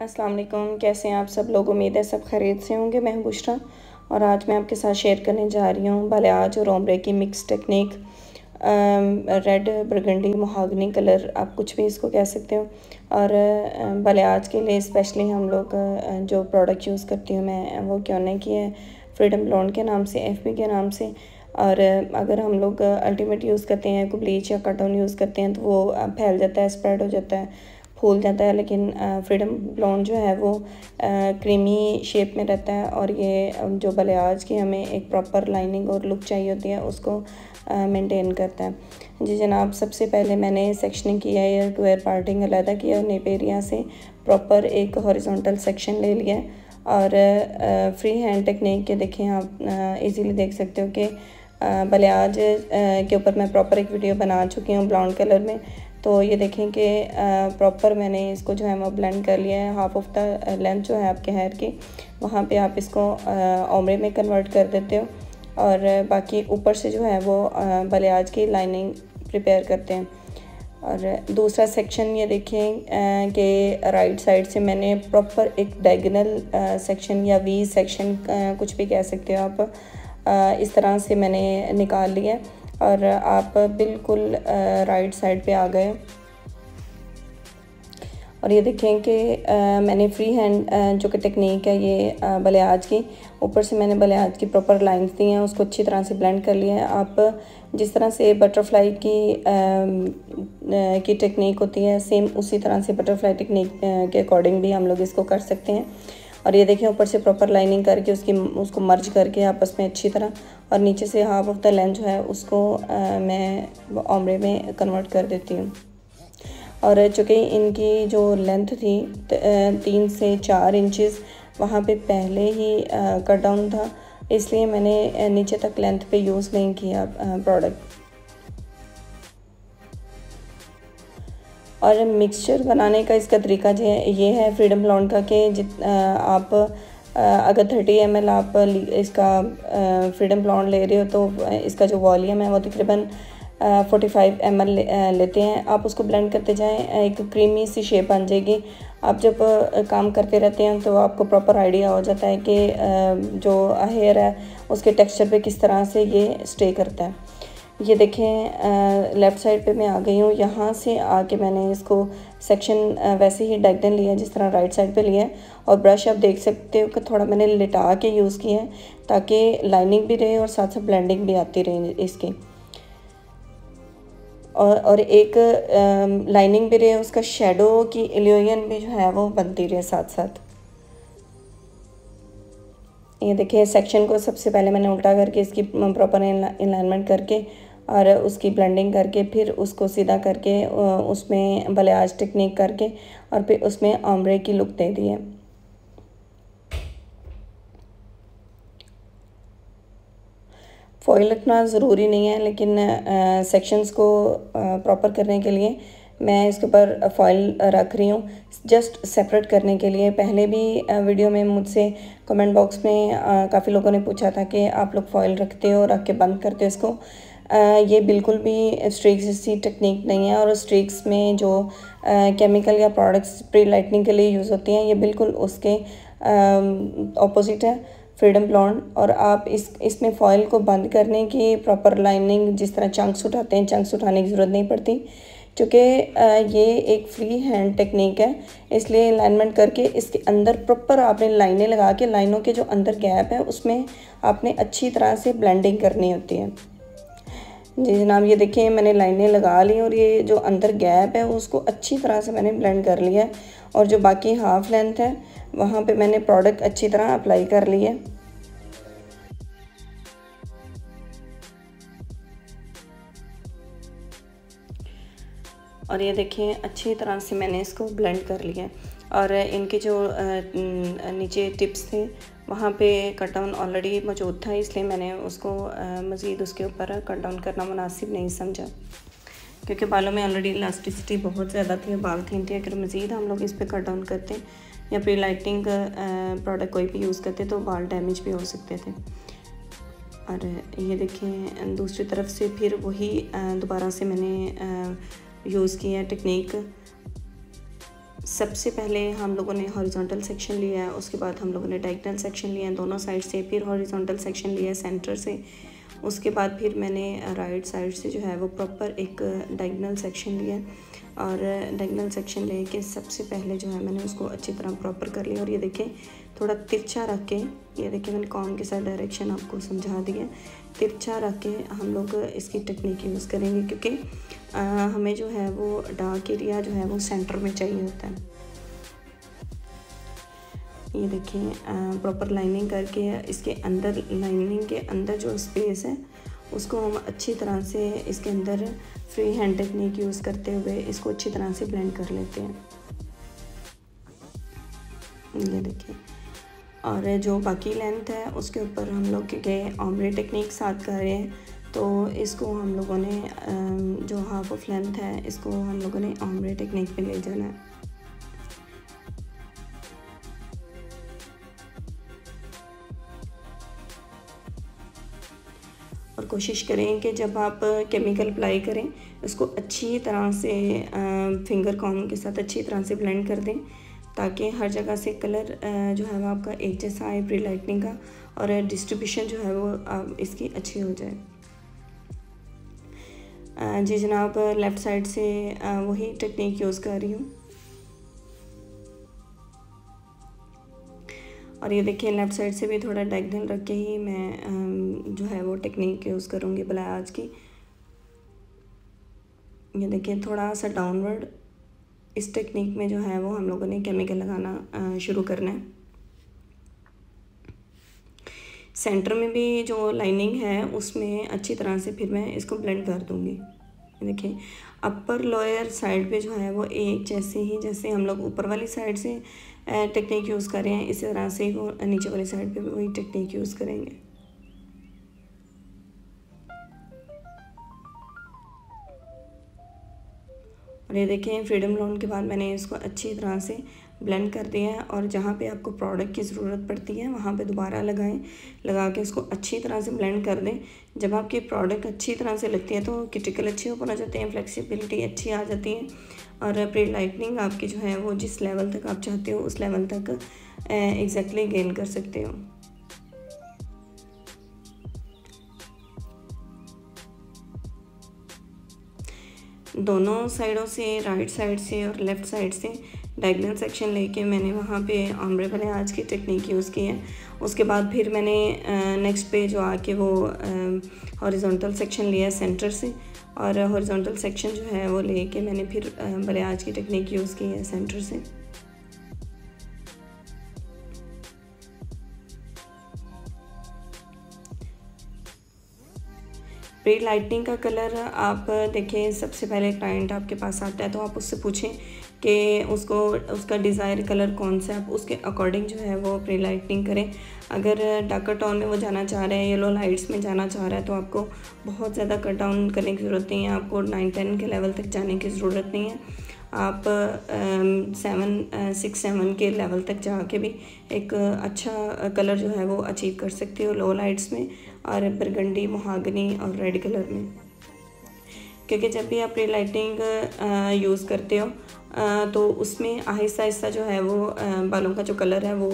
अस्सलाम वालेकुम, कैसे हैं आप सब लोग? उम्मीद है सब खरीद से होंगे, मैं बुशरा और आज मैं आपके साथ शेयर करने जा रही हूँ बलियाज और ओमरे की mix technique red burgundy mahogany colour आप कुछ भी इसको कह सकते हो। और बलियाज के लिए स्पेशली हम लोग जो प्रोडक्ट यूज़ करती हूँ मैं, वो क्यों की है फ्रीडम ब्लॉन्ड के नाम से एफ़ के नाम से। और, अगर हम लोग अल्टीमेट यूज़ करते हैं को ब्लीच या कटन यूज़ करते हैं तो वो फैल जाता है स्प्रेड हो जाता है। फूल जाता है, लेकिन फ्रीडम ब्लॉन्ड जो है वो क्रीमी शेप में रहता है और ये जो बलियाज की हमें एक प्रॉपर लाइनिंग और लुक चाहिए होती है, उसको मेंटेन करता है। जी जनाब, सबसे पहले मैंने सेक्शनिंग किया है, या टूर पार्टिंग अलहदा किया नेप एरिया से प्रॉपर एक हॉरिजॉन्टल सेक्शन ले लिया और फ्री हैंड टेक्निक के देखें आप इजीली देख सकते हो कि बलियाज के ऊपर मैं प्रॉपर एक वीडियो बना चुकी हूँ ब्राउन कलर में। तो ये देखें कि प्रॉपर मैंने इसको जो है वो ब्लेंड कर लिया है हाफ़ ऑफ़ द लेंथ जो है आपके हेयर की, वहाँ पे आप इसको ओमरे में कन्वर्ट कर देते हो और बाकी ऊपर से जो है वो बलियाज की लाइनिंग प्रिपेयर करते हैं। और दूसरा सेक्शन ये देखें कि राइट साइड से मैंने प्रॉपर एक डायगनल सेक्शन या वी सेक्शन कुछ भी कह सकते हो आप इस तरह से मैंने निकाल लिया और आप बिल्कुल राइट साइड पे आ गए। और ये देखें कि मैंने फ्री हैंड जो कि टेक्निक है ये बलियाज की ऊपर से मैंने बलियाज की प्रॉपर लाइंस दी हैं उसको अच्छी तरह से ब्लेंड कर लिया है। आप जिस तरह से बटरफ्लाई की आ, की टेक्निक होती है सेम उसी तरह से बटरफ्लाई टेक्निक के अकॉर्डिंग भी हम लोग इसको कर सकते हैं। और ये देखें ऊपर से प्रॉपर लाइनिंग करके उसकी उसको मर्ज करके आपस में अच्छी तरह और नीचे से हाफ़ ऑफ़ द लेंथ जो है उसको आ, मैं ओमरे में कन्वर्ट कर देती हूँ। और चूँकि इनकी जो लेंथ थी तीन से चार इंचज़ वहाँ पे पहले ही कट डाउन था इसलिए मैंने नीचे तक लेंथ पे यूज़ नहीं किया प्रोडक्ट और मिक्सचर बनाने का इसका तरीका जो है ये है फ्रीडम लॉन्ड का कि जित आप अगर थर्टी एम आप इसका फ्रीडम ब्लॉन्ड ले रहे हो तो इसका जो वॉल्यूम है वो तकरीबन फोर्टी फाइव एम लेते हैं। आप उसको ब्लेंड करते जाएँ, एक क्रीमी सी शेप बन जाएगी। आप जब काम करते रहते हैं तो आपको प्रॉपर आइडिया हो जाता है कि जो हेयर है उसके टेक्सचर पे किस तरह से ये स्टे करता है। ये देखें लेफ़्ट साइड पे मैं आ गई हूँ। यहाँ से आके मैंने इसको सेक्शन वैसे ही डायगन लिया जिस तरह राइट साइड पे लिया है। और ब्रश आप देख सकते हो कि थोड़ा मैंने लिटा के यूज़ किया है ताकि लाइनिंग भी रहे और साथ साथ ब्लेंडिंग भी आती रहे इसकी। और और एक आ, लाइनिंग भी रहे उसका शेडो की एलियोन भी जो है वो बनती रहे साथ साथ ये देखिए सेक्शन को सबसे पहले मैंने उल्टा करके इसकी प्रॉपर अलाइनमेंट करके और उसकी ब्लेंडिंग करके, फिर उसको सीधा करके उसमें बलियाज टेक्निक करके और फिर उसमें आमरे की लुक दे दी है फॉइल रखना ज़रूरी नहीं है, लेकिन सेक्शंस को प्रॉपर करने के लिए मैं इसके ऊपर फॉइल रख रही हूँ। जस्ट सेपरेट करने के लिए। पहले भी वीडियो में मुझसे कमेंट बॉक्स में काफ़ी लोगों ने पूछा था कि आप लोग फॉइल रखते हो रख के बंद करते हो इसको। ये बिल्कुल भी स्ट्रिक्स जैसी टेक्निक नहीं है और स्ट्रिक्स में जो केमिकल या प्रोडक्ट्स प्री लाइटनिंग के लिए यूज़ होती हैं, ये बिल्कुल उसके ऑपोजिट है फ्रीडम ब्लॉन्ड और आप इस, इसमें फॉयल को बंद करने की प्रॉपर लाइनिंग जिस तरह चंक्स उठाते हैं चंक्स उठाने की ज़रूरत नहीं पड़ती, क्योंकि ये एक फ्री हैंड टेक्निक है, इसलिए अलाइनमेंट करके इसके अंदर प्रॉपर आपने लाइनें लगा के, लाइनों के जो अंदर गैप है, उसमें आपने अच्छी तरह से ब्लेंडिंग करनी होती है। जी जनाब ये देखिए, मैंने लाइनें लगा ली और ये जो अंदर गैप है, उसको अच्छी तरह से मैंने ब्लेंड कर लिया है। और जो बाकी हाफ़ लेंथ है, वहाँ पे मैंने प्रोडक्ट अच्छी तरह अप्लाई कर लिया है। और ये देखिए, अच्छी तरह से मैंने इसको ब्लेंड कर लिया और इनके जो नीचे टिप्स थे वहाँ पे कट डाउन ऑलरेडी मौजूद था, इसलिए मैंने उसको मज़ीद उसके ऊपर कट डाउन करना मुनासिब नहीं समझा। क्योंकि बालों में ऑलरेडी इलास्टिसिटी बहुत ज़्यादा थी बाल थी थी। अगर मज़ीद हम लोग इस पर कट डाउन करते या फिर लाइटिंग प्रोडक्ट कोई भी यूज़ करते तो बाल डैमेज भी हो सकते थे। और ये देखें दूसरी तरफ़ से फिर वही दोबारा से मैंने यूज़ किया टेक्निक सबसे पहले हम लोगों ने हॉरिजॉन्टल सेक्शन लिया है, उसके बाद हम लोगों ने डायगनल सेक्शन लिया है, दोनों साइड से, फिर हॉरिजॉन्टल सेक्शन लिया है सेंटर से। उसके बाद फिर मैंने राइट साइड से जो है वो प्रॉपर एक डायगनल सेक्शन लिया और डायगनल सेक्शन ले के सबसे पहले जो है मैंने उसको अच्छी तरह प्रॉपर कर लिया और ये देखें, थोड़ा तिरछा रख के, ये देखिए मैंने कॉम के साथ डायरेक्शन आपको समझा दिया तिरछा रख के हम लोग इसकी टेक्निक यूज़ करेंगे, क्योंकि हमें जो है वो डार्क एरिया जो है वो सेंटर में चाहिए होता है। ये देखिए प्रॉपर लाइनिंग करके इसके अंदर लाइनिंग के अंदर जो स्पेस है, उसको हम अच्छी तरह से इसके अंदर फ्री हैंड टेक्निक यूज़ करते हुए इसको अच्छी तरह से ब्लेंड कर लेते हैं। ये देखिए और जो बाकी लेंथ है, उसके ऊपर हम लोग के ऑमरे टेक्निक साथ कर रहे हैं। तो इसको हम लोगों ने जो हाफ़ ऑफ़ लेंथ है, इसको हम लोगों ने ऑमरे टेक्निक पे ले जाना है। और कोशिश करें कि जब आप केमिकल अप्लाई करें, उसको अच्छी तरह से फिंगर कॉम के साथ अच्छी तरह से ब्लेंड कर दें, ताकि हर जगह से कलर जो है वो आपका एक जैसा आए प्री लाइटनिंग का, और डिस्ट्रीब्यूशन जो है वो इसकी अच्छी हो जाए। जी जनाब लेफ़्ट साइड से वही टेक्निक यूज़ कर रही हूँ। और ये देखिए लेफ़्ट साइड से भी थोड़ा डायगनल रख के ही मैं जो है वो टेक्निक यूज़ करूँगी आज की। ये देखिए, थोड़ा सा डाउनवर्ड इस टेक्निक में जो है वो हम लोगों ने केमिकल लगाना शुरू करना है। सेंटर में भी जो लाइनिंग है, उसमें अच्छी तरह से फिर मैं इसको ब्लेंड कर दूँगी। देखिए अपर लोअर साइड पे जो है, वो एक जैसे ही, जैसे हम लोग ऊपर वाली साइड से टेक्निक यूज़ कर रहे हैं, इसी तरह से वो नीचे वाली साइड पे भी वही टेक्निक यूज़ करेंगे। और ये देखें फ्रीडम लोन के बाद मैंने इसको अच्छी तरह से ब्लेंड कर दिया है और जहाँ पे आपको प्रोडक्ट की ज़रूरत पड़ती है, वहाँ पे दोबारा लगाएँ, लगा के उसको अच्छी तरह से ब्लेंड कर दें। जब आपके प्रोडक्ट अच्छी तरह से लगती है तो क्रिटिकल अच्छे ऊपर आ जाते हैं फ्लेक्सिबिलिटी अच्छी आ जाती है और प्री लाइटनिंग आपकी जो है वो जिस लेवल तक आप चाहते हो, उस लेवल तक एग्जैक्टली गेन कर सकते हो। दोनों साइडों से राइट साइड से और लेफ़्ट साइड से डायगनल सेक्शन लेके मैंने वहाँ पे आमरे भले आज की टेक्निक यूज़ की है। उसके बाद फिर मैंने नेक्स्ट पे जो आके वो हॉरिजॉन्टल सेक्शन लिया सेंटर से और हॉरिजॉन्टल सेक्शन जो है वो लेके मैंने फिर भले आज की टेक्निक यूज़ की है सेंटर से। प्री लाइटनिंग का कलर आप देखें, सबसे पहले क्लाइंट आपके पास आता है तो आप उससे पूछें कि उसको, उसका डिज़ायर कलर कौन सा है उसके अकॉर्डिंग जो है वो प्री लाइटनिंग करें। अगर डार्कर टोन में वो जाना चाह रहे हैं येलो लाइट्स में जाना चाह रहा है तो आपको बहुत ज़्यादा कट डाउन करने की ज़रूरत नहीं है, आपको नाइन टेन के लेवल तक जाने की ज़रूरत नहीं है। आप सेवन सिक्स सेवन के लेवल तक जाके भी एक अच्छा कलर जो है वो अचीव कर सकते हो लो लाइट्स में और बरगंडी मोहागनी और रेड कलर में। क्योंकि जब भी आप प्री लाइटिंग यूज़ करते हो तो उसमें आहिस्ता आहिस्ता जो है वो बालों का जो कलर है वो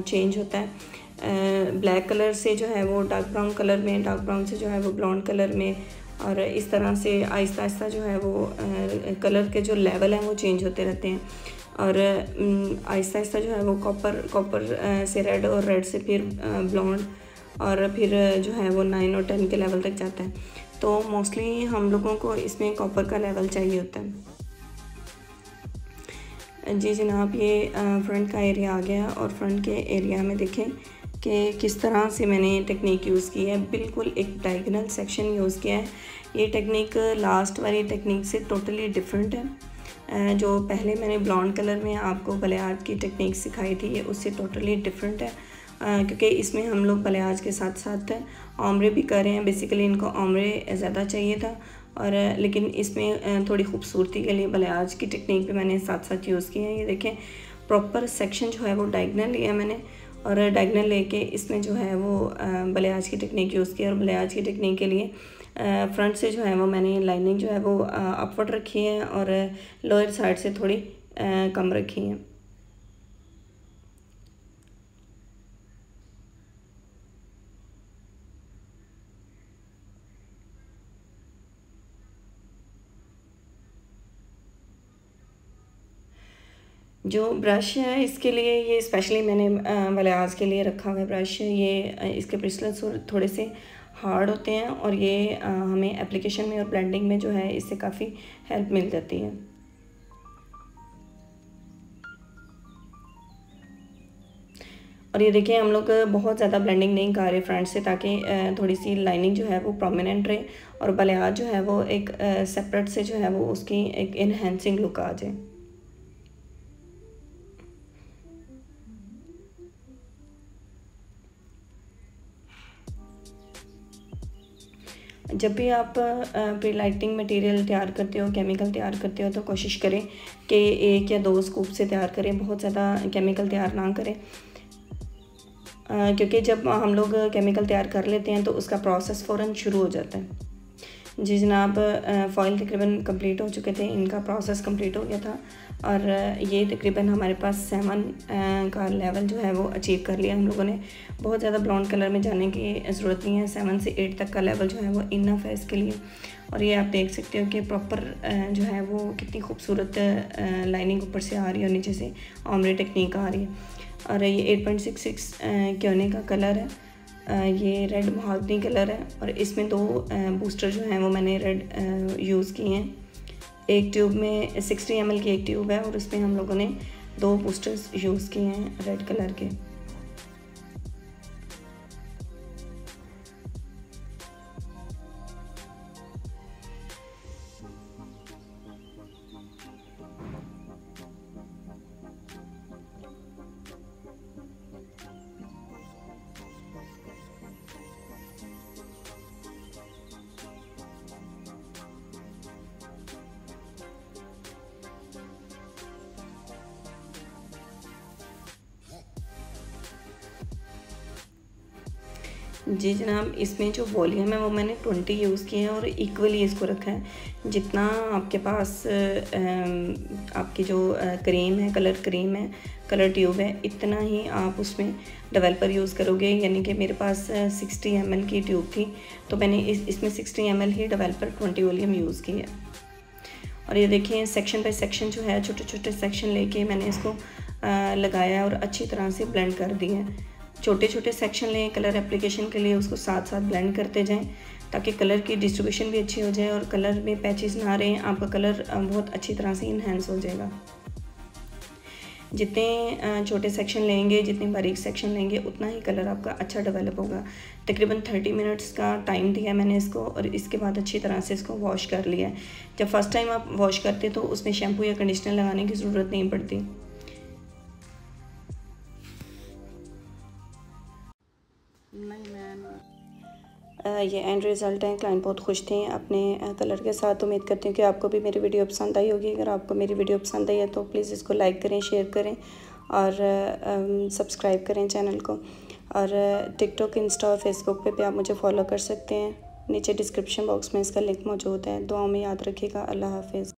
चेंज होता है। ब्लैक कलर से जो है वो डार्क ब्राउन कलर में डार्क ब्राउन से जो है वो ब्राउन कलर में और इस तरह से आहिस्ता आहिस्ता जो है वो कलर के जो लेवल हैं वो चेंज होते रहते हैं। और आहिस्ता आहिस्ता जो है वो कॉपर कॉपर से रेड और रेड से फिर ब्लॉन्ड और फिर जो है वो नाइन और टेन के लेवल तक जाता है। तो मोस्टली हम लोगों को इसमें कॉपर का लेवल चाहिए होता है। जी जनाब, ये फ्रंट का एरिया आ गया और फ्रंट के एरिया में देखें। कि किस तरह से मैंने टेक्निक यूज़ की है। बिल्कुल एक डायगनल सेक्शन यूज़ किया है। ये टेक्निक लास्ट वाली टेक्निक से टोटली डिफरेंट है। जो पहले मैंने ब्लॉन्ड कलर में आपको बलियाज की टेक्निक सिखाई थी, ये उससे टोटली डिफरेंट है। क्योंकि इसमें हम लोग बलियाज के साथ साथ आमरे भी कर रहे हैं। बेसिकली इनको आमरे ज़्यादा चाहिए था। और, लेकिन इसमें थोड़ी खूबसूरती के लिए बलियाज की टेक्निक भी मैंने साथ साथ यूज़ की है। ये देखें प्रॉपर सेक्शन जो है वो डायगनल लिया मैंने। और डायगनल लेके इसमें जो है वो बलियाज की टेक्निक यूज़ की और बलियाज की टेक्निक के लिए फ्रंट से जो है वो मैंने लाइनिंग जो है वो अपवर्ड रखी है और लोअर साइड से थोड़ी कम रखी हैं। जो ब्रश है, इसके लिए ये स्पेशली मैंने वलियाज के लिए रखा हुआ है। ब्रश ये इसके ब्रिसलेट्स थोड़े से हार्ड होते हैं और ये हमें एप्लीकेशन में और ब्लेंडिंग में जो है, इससे काफ़ी हेल्प मिल जाती है। और ये देखिए, हम लोग बहुत ज़्यादा ब्लेंडिंग नहीं कर रहे फ्रंट से, ताकि थोड़ी सी लाइनिंग जो है वो प्रोमिनेंट रहे और बलियाज जो है वो एक सेपरेट से जो है वो उसकी एक इनहेंसिंग लुक आ जाए। जब भी आप प्री लाइटिंग मटेरियल तैयार करते हो केमिकल तैयार करते हो तो कोशिश करें कि एक या दो स्कूप से तैयार करें, बहुत ज़्यादा केमिकल तैयार ना करें। क्योंकि जब हम लोग केमिकल तैयार कर लेते हैं तो उसका प्रोसेस फ़ौर शुरू हो जाता है। जी जनाब फ़ॉइल तकरीबन कंप्लीट हो चुके थे, इनका प्रोसेस कंप्लीट हो गया था और ये तकरीबन हमारे पास सेवन का लेवल जो है वो अचीव कर लिया हम लोगों ने। बहुत ज़्यादा ब्राउन कलर में जाने की ज़रूरत नहीं है सेवन से एट तक का लेवल जो है वो इनफ है इसके लिए। और ये आप देख सकते हो कि प्रॉपर जो है वो कितनी खूबसूरत लाइनिंग ऊपर से आ रही है और नीचे से ऑमरे टेक्निक आ रही है। और ये एट पॉइंट सिक्स सिक्स क्योने का कलर है। ये रेड महागनी कलर है और इसमें दो बूस्टर जो हैं वो मैंने रेड यूज़ किए हैं। एक ट्यूब में सिक्सटी एम की एक ट्यूब है और उसमें हम लोगों ने दो बूस्टर्स यूज़ किए हैं रेड कलर के। जी जनाब, इसमें जो वॉल्यूम है वो मैंने ट्वेंटी यूज़ किए हैं और इक्वली इसको रखा है। जितना आपके पास आपकी जो क्रीम है कलर क्रीम है कलर ट्यूब है, इतना ही आप उसमें डेवलपर यूज़ करोगे। यानी कि मेरे पास सिक्सटी एम की ट्यूब थी तो मैंने इस, इसमें सिक्सटी एम ही डेवलपर ट्वेंटी वॉल्यूम यूज़ की है। और ये देखिए सेक्शन बाई सेक्शन जो है छोटे छोटे सेक्शन लेके मैंने इसको लगाया और अच्छी तरह से ब्लेंड कर दिया है। छोटे छोटे सेक्शन लें कलर एप्लीकेशन के लिए उसको साथ साथ ब्लेंड करते जाएँ, ताकि कलर की डिस्ट्रीब्यूशन भी अच्छी हो जाए और कलर में पैचेस ना रहें, आपका कलर बहुत अच्छी तरह से इन्हेंस हो जाएगा। जितने छोटे सेक्शन लेंगे, जितने बारीक सेक्शन लेंगे, उतना ही कलर आपका अच्छा डेवलप होगा। तकरीबन थर्टी मिनट्स का टाइम दिया मैंने इसको और इसके बाद अच्छी तरह से इसको वॉश कर लिया जब फ़र्स्ट टाइम आप वॉश करते तो उसमें शैम्पू या कंडीशनर लगाने की ज़रूरत नहीं पड़ती। ये एंड रिज़ल्ट हैं क्लाइंट बहुत खुश थे अपने कलर के साथ। उम्मीद करती हूँ कि आपको भी मेरी वीडियो पसंद आई होगी। अगर आपको मेरी वीडियो पसंद आई है तो प्लीज़ इसको लाइक करें शेयर करें और सब्सक्राइब करें चैनल को। और टिकटॉक इंस्टा और फेसबुक पे भी आप मुझे फॉलो कर सकते हैं। नीचे डिस्क्रिप्शन बॉक्स में इसका लिंक मौजूद है। दुआओं में याद रखिएगा। अल्लाह हाफिज़।